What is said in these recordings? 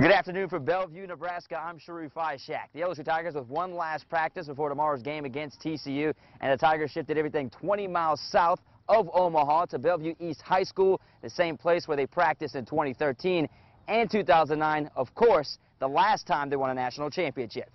Good afternoon from Bellevue, Nebraska. I'm Sharif Ishak. The LSU Tigers with one last practice before tomorrow's game against TCU, and the Tigers shifted everything 20 miles south of Omaha to Bellevue East High School, the same place where they practiced in 2013 and 2009, of course, the last time they won a national championship.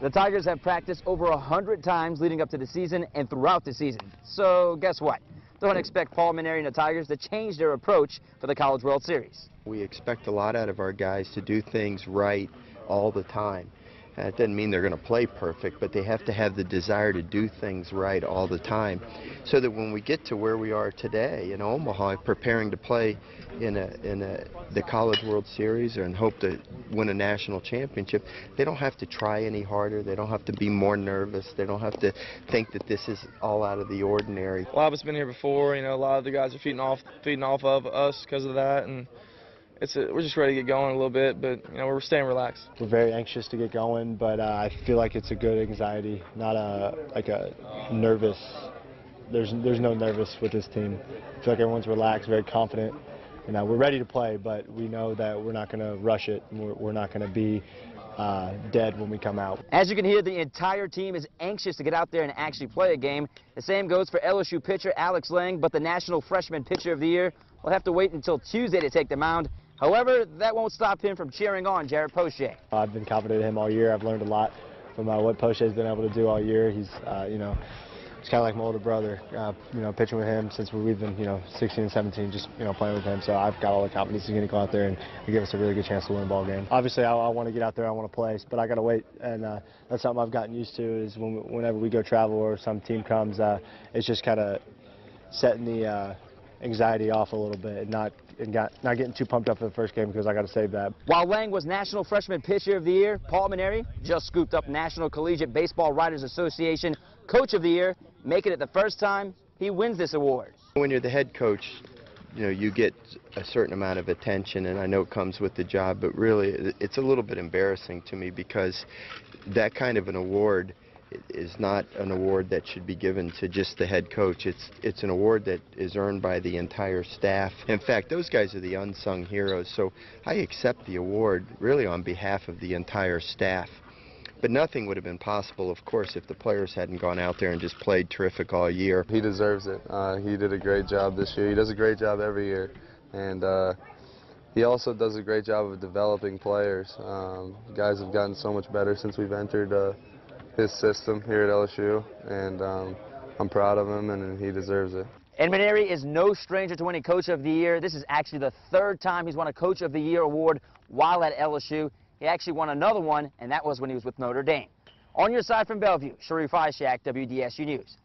The Tigers have practiced over 100 times leading up to the season and throughout the season. So guess what? Don't expect Paul Mainieri and the Tigers to change their approach for the College World Series. We expect a lot out of our guys to do things right all the time. It doesn't mean they're going to play perfect, but they have to have the desire to do things right all the time so that when we get to where we are today in Omaha, preparing to play in a in a the College World Series and hope to win a national championship, they don't have to try any harder. They don't have to be more nervous. They don't have to think that this is all out of the ordinary. A lot of us been here before. You know, a lot of the guys are feeding off feeding off of us because of that, and it's a, we're just ready to get going a little bit, but you know we're staying relaxed. We're very anxious to get going, but uh, I feel like it's a good anxiety, not a like a nervous. There's there's no nervous with this team. I feel like everyone's relaxed, very confident. You know, we're ready to play, but we know that we're not going to rush it. We're, we're not going to be uh, dead when we come out. As you can hear, the entire team is anxious to get out there and actually play a game. The same goes for LSU pitcher Alex Lange, but the National Freshman Pitcher of the Year will have to wait until Tuesday to take the mound. However, that won't stop him from cheering on Jared Poche. I've been confident in him all year. I've learned a lot from uh, what Poche has been able to do all year. He's, uh, you know, it's kind of like my older brother, uh, you know, pitching with him since we've been, you know, 16 and 17, just, you know, playing with him. So I've got all the confidence he's going to go out there and, give us a really good chance to win a ball game. Obviously, I, I want to get out there, I want to play, but I got to wait. And uh, that's something I've gotten used to is when, whenever we go travel or some team comes, uh, it's just kind of setting the uh, anxiety off a little bit and not and got, not getting too pumped up for the first game because I got to save that. While Lange was National Freshman Pitcher of the Year, Paul Mainieri just scooped up National Collegiate Baseball Writers Association Coach of the Year, making it the first time he wins this award. When you're the head coach, you know, you get a certain amount of attention, and I know it comes with the job, but really it's a little bit embarrassing to me because that kind of an award is not an award that should be given to just the head coach. It's it's an award that is earned by the entire staff. In fact, those guys are the unsung heroes. So I accept the award really on behalf of the entire staff. But nothing would have been possible, of course, if the players hadn't gone out there and just played terrific all year. He deserves it. Uh, he did a great job this year. He does a great job every year. And uh, he also does a great job of developing players. Um, guys have gotten so much better since we've entered uh, his system here at LSU, and um, I'm proud of him, and he deserves it. And Mainieri is no stranger to winning Coach of the Year. This is actually the third time he's won a Coach of the Year award while at LSU. He actually won another one, and that was when he was with Notre Dame. On your side from Bellevue, Sharif Ishak, WDSU News.